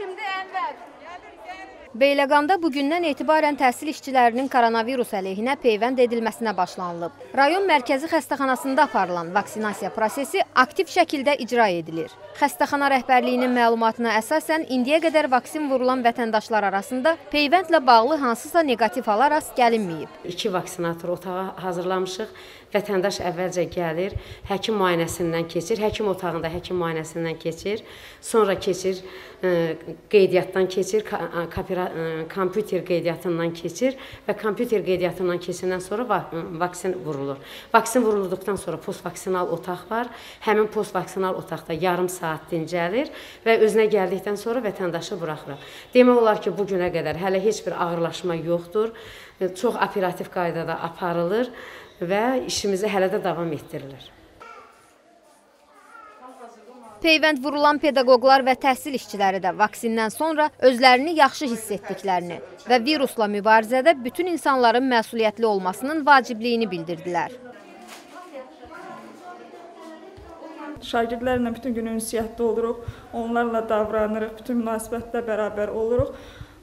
Kimdir Ənvər? Beyləqanda bugündən etibarən təhsil işçilərinin koronavirus əleyhinə peyvənd edilməsinə başlanılıb. Rayon mərkəzi xəstəxanasında aparılan vaksinasiya prosesi aktiv şəkildə icra edilir. Xəstəxana rəhbərliyinin məlumatına əsasən indiyə qədər vaksin vurulan vətəndaşlar arasında peyvəndlə bağlı hansısa neqativ hala rast gəlinməyib. İki vaksinator otağa hazırlamışıq. Vətəndaş əvvəlcə gəlir, həkim müayinəsindən keçir, həkim otağında həkim müayinəsindən keçir, sonra keçir ə, qeydiyyatdan keçir, kapira, ə, kompüter qeydiyyatından keçir və kompüter qeydiyyatından keçəndən sonra va vaksin vurulur. Vaksin vurulduqdan sonra postvaksinal otaq var. Həmin postvaksinal otaqda yarım saat dincəlir və özünə gəldikdən sonra vətəndaşı buraxırıq. Demək olar ki, bu günə qədər hələ heç bir ağırlaşma yoxdur. Çox operativ qaydada aparılır və işimizi hələ də davam etdirilir. Peyvənd vurulan pedaqoqlar və təhsil işçiləri də vaksindən sonra özlərini yaxşı hiss etdiklərini və virusla mübarizədə bütün insanların məsuliyyətli olmasının vacibliyini bildirdilər. Şagirdlərlə bütün gün ünsiyyətdə oluruq, onlarla davranırıq, bütün münasibətdə bərabər oluruq.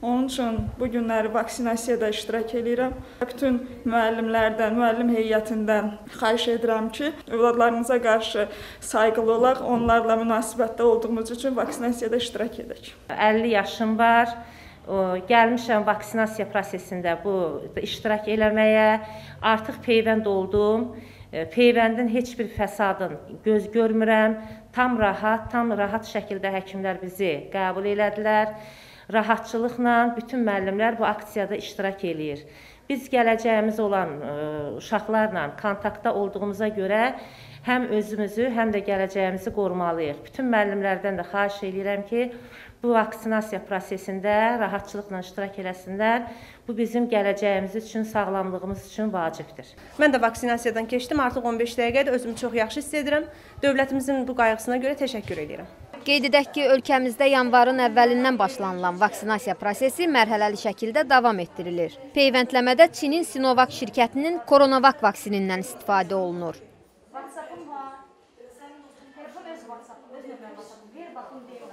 Onun üçün bu günləri vaksinasiyada iştirak edirəm. Bütün müəllimlərdən, müəllim heyətindən xahiş edirəm ki, övladlarımıza qarşı sayğılı olaq, onlarla münasibətdə olduğumuz üçün vaksinasiyada iştirak edək. 50 yaşım var. Gəlmişəm vaksinasiya prosesində bu iştirak eləməyə. Artıq peyvənd oldum. Peyvəndin heç bir fəsadın göz görmürəm. Tam rahat, tam rahat şəkildə həkimlər bizi qəbul elədilər rahatçılıqla bütün müəllimlər bu aksiyada iştirak eləyir. Biz gələcəyimiz olan ə, uşaqlarla kontaktda olduğumuza görə həm özümüzü, həm də gələcəyimizi qorumalıyıq. Bütün müəllimlərdən də xahiş edirəm ki, bu vaksinasiya prosesində rahatçılıqla iştirak eləsinlər. Bu bizim gələcəyimiz üçün, sağlamlığımız üçün vacibdir. Mən də vaksinasiyadan keçdim. Artıq 15 dəqiqədir. Özümü çox yaxşı hiss edirəm. Dövlətimizin bu qayğısına görə təşəkkür edirəm. Qeyd edək ki, ölkəmizdə yanvarın əvvəlindən başlanılan vaksinasiya prosesi mərhələli şəkildə davam etdirilir. Peyvəndləmədə Çinin Sinovac şirkətinin Koronavac vaksinindən istifadə olunur. WhatsApp-ım var. Sənin dostun telefon öz WhatsApp-ı, öz nömrə WhatsApp-ı ver, baxın deyim.